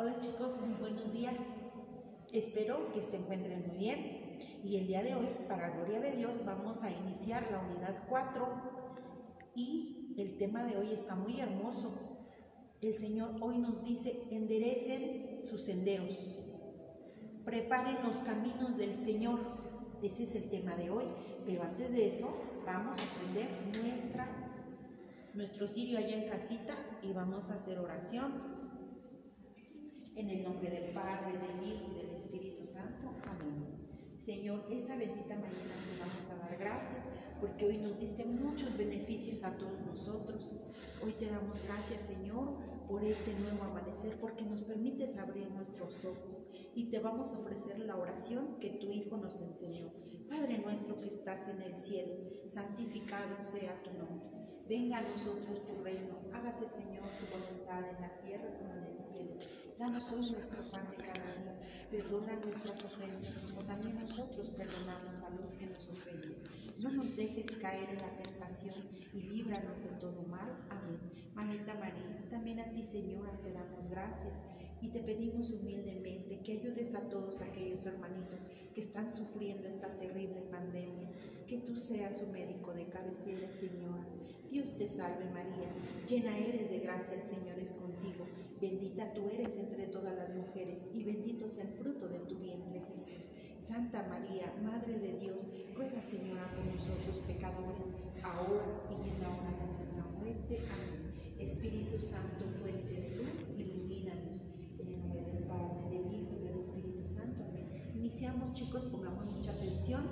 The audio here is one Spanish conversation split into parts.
Hola chicos, muy buenos días. Espero que se encuentren muy bien. Y el día de hoy, para gloria de Dios, vamos a iniciar la unidad 4 y el tema de hoy está muy hermoso. El Señor hoy nos dice, enderecen sus senderos, preparen los caminos del Señor. Ese es el tema de hoy. Pero antes de eso, vamos a aprender nuestra, nuestro sirio allá en casita y vamos a hacer oración. En el nombre del Padre, del Hijo y del Espíritu Santo. Amén. Señor, esta bendita mañana te vamos a dar gracias porque hoy nos diste muchos beneficios a todos nosotros. Hoy te damos gracias, Señor, por este nuevo amanecer, porque nos permites abrir nuestros ojos y te vamos a ofrecer la oración que tu Hijo nos enseñó. Padre nuestro que estás en el cielo, santificado sea tu nombre. Venga a nosotros tu reino, hágase, Señor, tu voluntad en la tierra como en el cielo. Danos hoy nuestro pan de cada día. Perdona nuestras ofensas, como también nosotros perdonamos a los que nos ofenden. No nos dejes caer en la tentación y líbranos de todo mal. Amén. Mamita María, también a ti, Señora, te damos gracias y te pedimos humildemente que ayudes a todos aquellos hermanitos que están sufriendo esta terrible pandemia. Que tú seas su médico de cabecera, Señora. Dios te salve María, llena eres de gracia, el Señor es contigo. Bendita tú eres entre todas las mujeres y bendito sea el fruto de tu vientre Jesús. Santa María, Madre de Dios, ruega Señora por nosotros pecadores, ahora y en la hora de nuestra muerte. Amén. Espíritu Santo, fuente de luz, ilumínanos. En el nombre del Padre, del Hijo y del Espíritu Santo. Amén. Iniciamos chicos, pongamos mucha atención.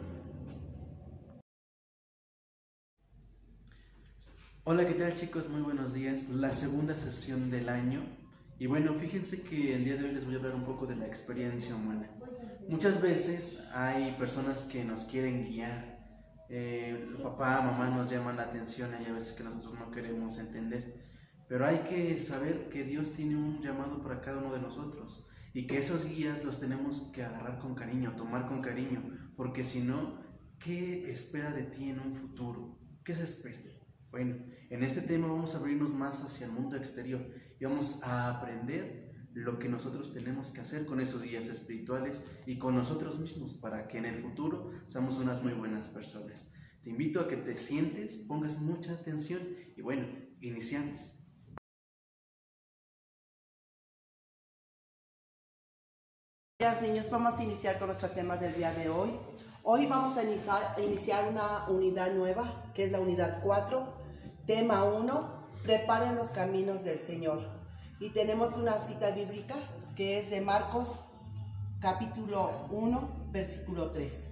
Hola, ¿qué tal chicos? Muy buenos días. La segunda sesión del año y bueno, fíjense que el día de hoy les voy a hablar un poco de la experiencia humana. Muchas veces hay personas que nos quieren guiar. Eh, papá, mamá nos llaman la atención y a veces que nosotros no queremos entender. Pero hay que saber que Dios tiene un llamado para cada uno de nosotros y que esos guías los tenemos que agarrar con cariño, tomar con cariño, porque si no, ¿qué espera de ti en un futuro? ¿Qué se espera? Bueno, en este tema vamos a abrirnos más hacia el mundo exterior y vamos a aprender lo que nosotros tenemos que hacer con esos guías espirituales y con nosotros mismos para que en el futuro seamos unas muy buenas personas. Te invito a que te sientes, pongas mucha atención y bueno, iniciamos. Niños, vamos a iniciar con nuestro tema del día de hoy. Hoy vamos a iniciar, una unidad nueva, que es la unidad 4, tema 1, preparen los caminos del Señor. Y tenemos una cita bíblica que es de Marcos capítulo 1, versículo 3.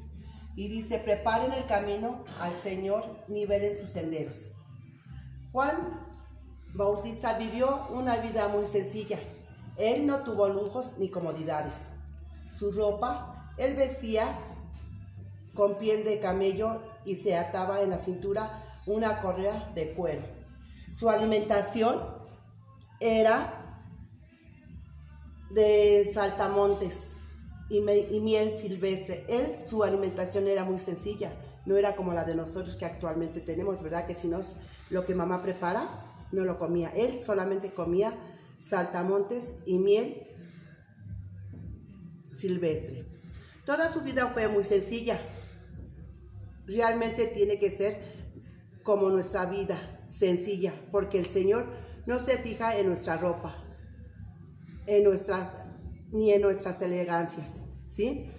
Y dice, preparen el camino al Señor, nivelen sus senderos. Juan Bautista vivió una vida muy sencilla. Él no tuvo lujos ni comodidades. Su ropa, él vestía con piel de camello y se ataba en la cintura una correa de cuero. Su alimentación era de saltamontes y, miel silvestre. Él, su alimentación era muy sencilla, no era como la de nosotros que actualmente tenemos, ¿verdad? Que si no es lo que mamá prepara, no lo comía. Él solamente comía saltamontes y miel silvestre. Toda su vida fue muy sencilla. Realmente tiene que ser como nuestra vida, sencilla, porque el Señor no se fija en nuestra ropa, en nuestras ni en nuestras elegancias, ¿sí?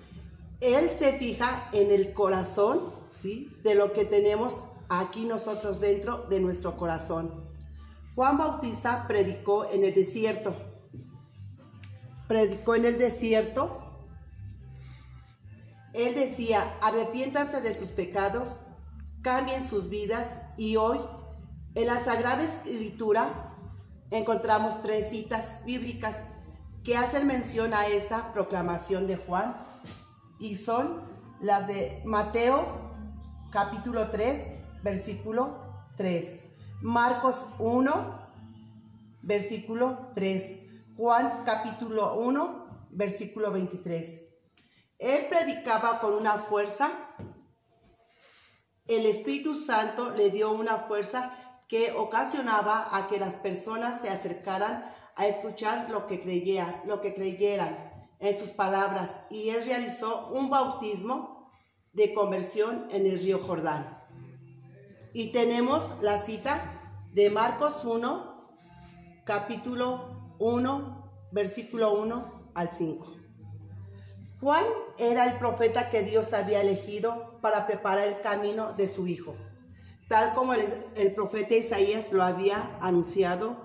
Él se fija en el corazón, ¿sí? De lo que tenemos aquí nosotros dentro de nuestro corazón. Juan Bautista predicó en el desierto. Predicó en el desierto él decía, arrepiéntanse de sus pecados, cambien sus vidas y hoy en la Sagrada Escritura encontramos tres citas bíblicas que hacen mención a esta proclamación de Juan y son las de Mateo capítulo 3 versículo 3, Marcos 1 versículo 3, Juan capítulo 1 versículo 23. Él predicaba con una fuerza. El Espíritu Santo le dio una fuerza que ocasionaba a que las personas se acercaran a escuchar lo que creyera, lo que creyeran en sus palabras, y él realizó un bautismo de conversión en el río Jordán. Y tenemos la cita de Marcos 1, capítulo 1, versículo 1 al 5. Juan era el profeta que Dios había elegido para preparar el camino de su Hijo, tal como el, profeta Isaías lo había anunciado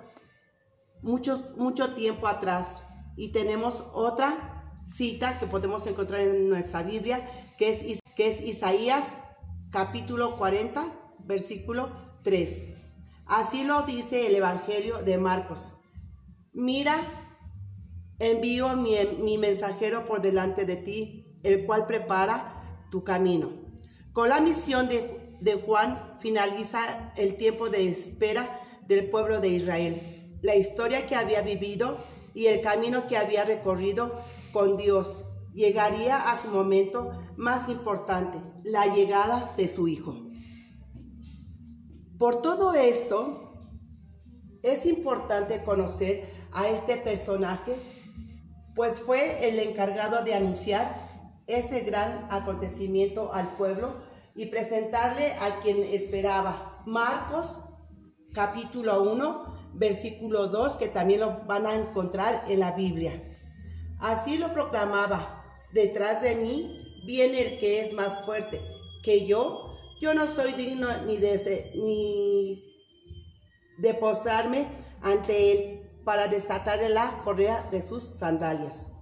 mucho, mucho tiempo atrás. Y tenemos otra cita que podemos encontrar en nuestra Biblia, que es, que es Isaías capítulo 40, versículo 3. Así lo dice el Evangelio de Marcos. Mira, envío mi, mensajero por delante de ti, el cual prepara tu camino. Con la misión de, de Juan finaliza el tiempo de espera del pueblo de Israel. La historia que había vivido y el camino que había recorrido con Dios llegaría a su momento más importante, la llegada de su Hijo. Por todo esto, es importante conocer a este personaje, pues fue el encargado de anunciar este gran acontecimiento al pueblo y presentarle a quien esperaba. Marcos capítulo 1, versículo 2, que también lo van a encontrar en la Biblia. Así lo proclamaba, detrás de mí viene el que es más fuerte que yo, yo no soy digno ni de, ni de postrarme ante él para desatarle la correa de sus sandalias.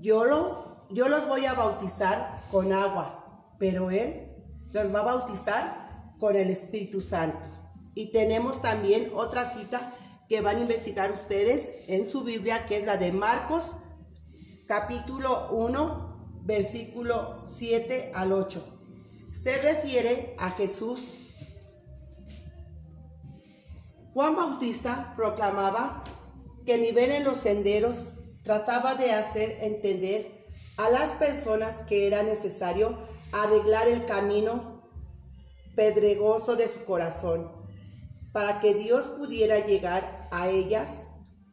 Yo, lo, yo los voy a bautizar con agua, pero él los va a bautizar con el Espíritu Santo. Y tenemos también otra cita que van a investigar ustedes en su Biblia, que es la de Marcos, capítulo 1, versículo 7 al 8. Se refiere a Jesús. Juan Bautista proclamaba que nivel en los senderos trataba de hacer entender a las personas que era necesario arreglar el camino pedregoso de su corazón para que Dios pudiera llegar a ellas,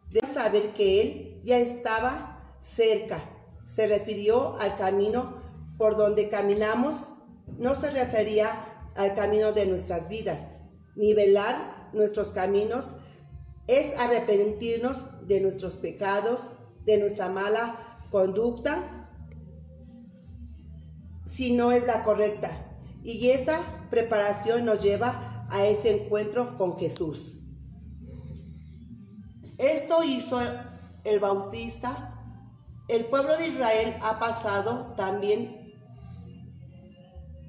de saber que Él ya estaba cerca. Se refirió al camino por donde caminamos, no se refería al camino de nuestras vidas. Nivelar nuestros caminos es arrepentirnos de nuestros pecados, de nuestra mala conducta, si no es la correcta. Y esta preparación nos lleva a ese encuentro con Jesús. Esto hizo el Bautista. El pueblo de Israel ha pasado también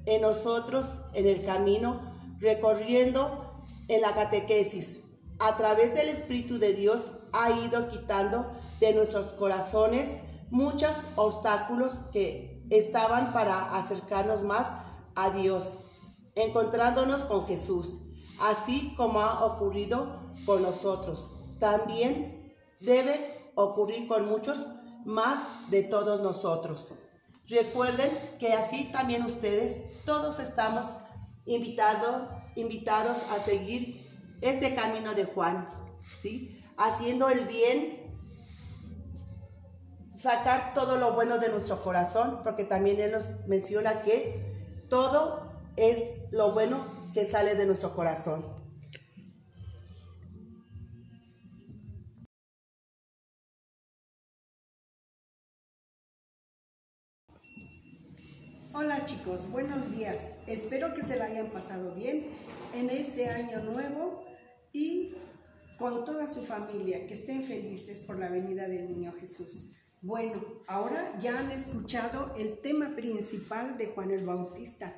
en nosotros en el camino, recorriendo en la catequesis. A través del Espíritu de Dios ha ido quitando de nuestros corazones muchos obstáculos que estaban para acercarnos más a Dios encontrándonos con Jesús, así como ha ocurrido con nosotros. También debe ocurrir con muchos más de todos nosotros. Recuerden que así también ustedes, todos estamos invitados, invitados a seguir este camino de Juan, ¿sí? Haciendo el bien, sacar todo lo bueno de nuestro corazón, porque también Él nos menciona que todo es lo bueno que sale de nuestro corazón. Hola chicos, buenos días. Espero que se la hayan pasado bien en este año nuevo y con toda su familia, que estén felices por la venida del niño Jesús. Bueno, ahora ya han escuchado el tema principal de Juan el Bautista,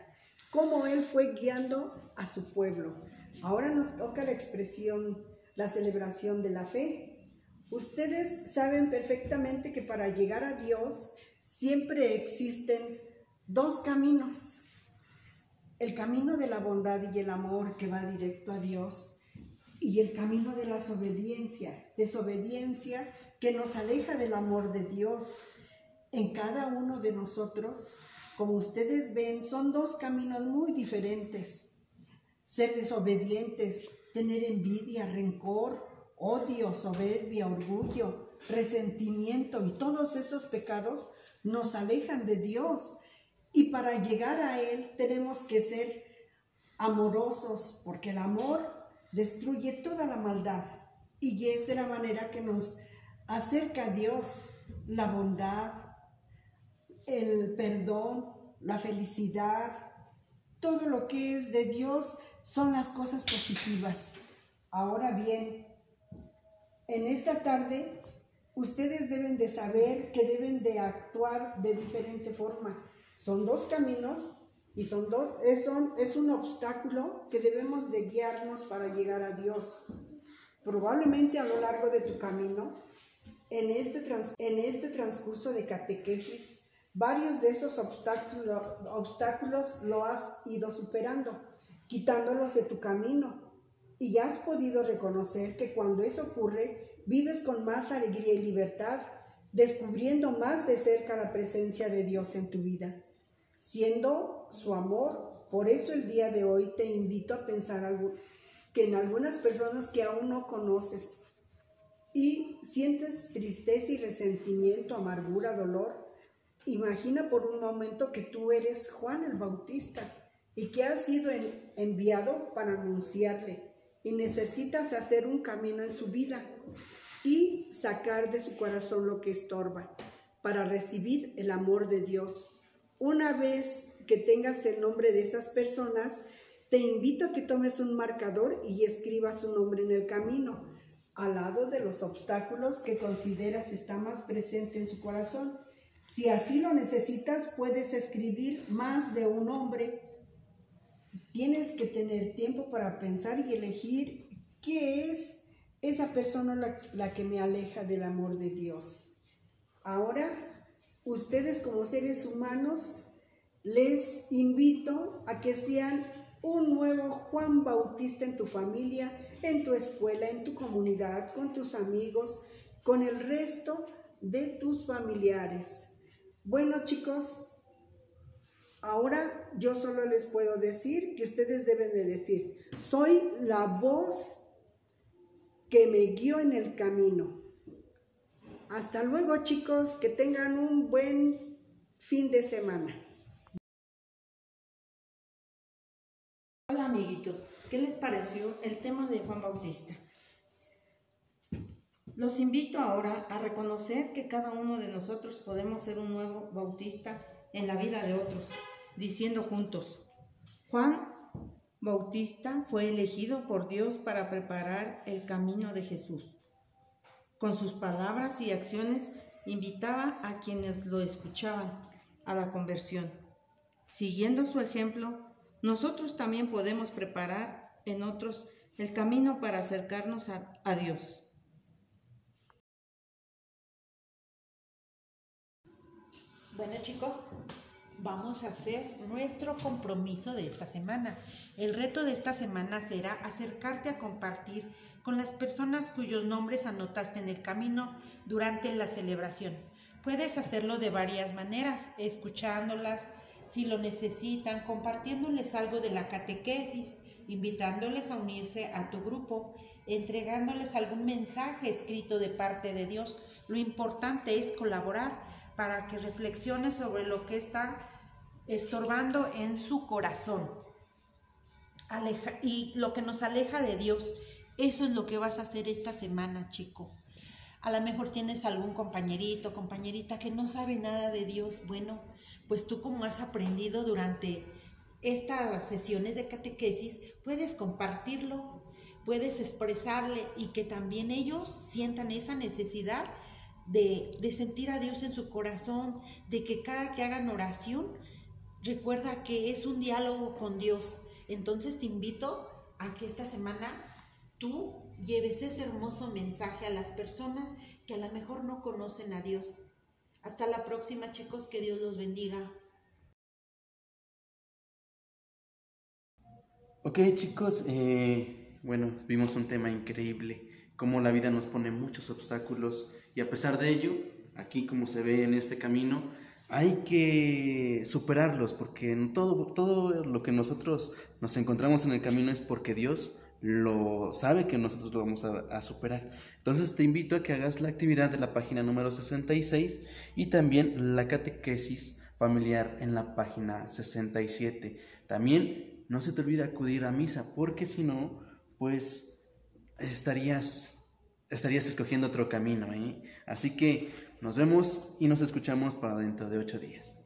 cómo él fue guiando a su pueblo. Ahora nos toca la expresión, la celebración de la fe. Ustedes saben perfectamente que para llegar a Dios siempre existen dos caminos. El camino de la bondad y el amor que va directo a Dios y el camino de la desobediencia, desobediencia que nos aleja del amor de Dios. En cada uno de nosotros como ustedes ven, son dos caminos muy diferentes. Ser desobedientes, tener envidia, rencor, odio, soberbia, orgullo, resentimiento y todos esos pecados nos alejan de Dios. Y para llegar a Él tenemos que ser amorosos, porque el amor destruye toda la maldad. Y es de la manera que nos acerca a Dios la bondad, el perdón, la felicidad, todo lo que es de Dios son las cosas positivas. Ahora bien, en esta tarde ustedes deben de saber que deben de actuar de diferente forma. Son dos caminos y son dos, es, es un obstáculo que debemos de guiarnos para llegar a Dios. Probablemente a lo largo de tu camino, en este, este transcurso de catequesis, varios de esos obstáculos lo has ido superando, quitándolos de tu camino. Y ya has podido reconocer que cuando eso ocurre, vives con más alegría y libertad, descubriendo más de cerca la presencia de Dios en tu vida, siendo su amor. Por eso el día de hoy te invito a pensar que en algunas personas que aún no conoces y sientes tristeza y resentimiento, amargura, dolor, imagina por un momento que tú eres Juan el Bautista y que has sido enviado para anunciarle y necesitas hacer un camino en su vida y sacar de su corazón lo que estorba para recibir el amor de Dios. Una vez que tengas el nombre de esas personas, te invito a que tomes un marcador y escribas su nombre en el camino, al lado de los obstáculos que consideras está más presente en su corazón. Si así lo necesitas, puedes escribir más de un nombre. Tienes que tener tiempo para pensar y elegir qué es esa persona la, la que me aleja del amor de Dios. Ahora, ustedes como seres humanos, les invito a que sean un nuevo Juan Bautista en tu familia, en tu escuela, en tu comunidad, con tus amigos, con el resto de tus familiares. Bueno chicos, ahora yo solo les puedo decir que ustedes deben de decir, soy la voz que me guió en el camino. Hasta luego chicos, que tengan un buen fin de semana. Hola amiguitos, ¿qué les pareció el tema de Juan Bautista? Los invito ahora a reconocer que cada uno de nosotros podemos ser un nuevo bautista en la vida de otros, diciendo juntos, Juan Bautista fue elegido por Dios para preparar el camino de Jesús. Con sus palabras y acciones invitaba a quienes lo escuchaban a la conversión. Siguiendo su ejemplo, nosotros también podemos preparar en otros el camino para acercarnos a, Dios. Bueno chicos, vamos a hacer nuestro compromiso de esta semana. El reto de esta semana será acercarte a compartir con las personas cuyos nombres anotaste en el camino durante la celebración. Puedes hacerlo de varias maneras, escuchándolas si lo necesitan, compartiéndoles algo de la catequesis, invitándoles a unirse a tu grupo, entregándoles algún mensaje escrito de parte de Dios. Lo importante es colaborar para que reflexione sobre lo que está estorbando en su corazón. y lo que nos aleja de Dios, eso es lo que vas a hacer esta semana, chico. A lo mejor tienes algún compañerito, compañerita que no sabe nada de Dios. Bueno, pues tú como has aprendido durante estas sesiones de catequesis, puedes compartirlo, puedes expresarle y que también ellos sientan esa necesidad de, de sentir a Dios en su corazón, de que cada que hagan oración, recuerda que es un diálogo con Dios. Entonces te invito a que esta semana tú lleves ese hermoso mensaje a las personas que a lo mejor no conocen a Dios. Hasta la próxima chicos, que Dios los bendiga. Ok chicos, eh, bueno, vimos un tema increíble, cómo la vida nos pone muchos obstáculos y a pesar de ello, aquí como se ve en este camino, hay que superarlos porque en todo, todo lo que nosotros nos encontramos en el camino es porque Dios lo sabe que nosotros lo vamos a, superar. Entonces te invito a que hagas la actividad de la página número 66 y también la catequesis familiar en la página 67. También no se te olvide acudir a misa, porque si no, pues estarías, estarías escogiendo otro camino. ¿eh? Así que nos vemos y nos escuchamos para dentro de ocho días.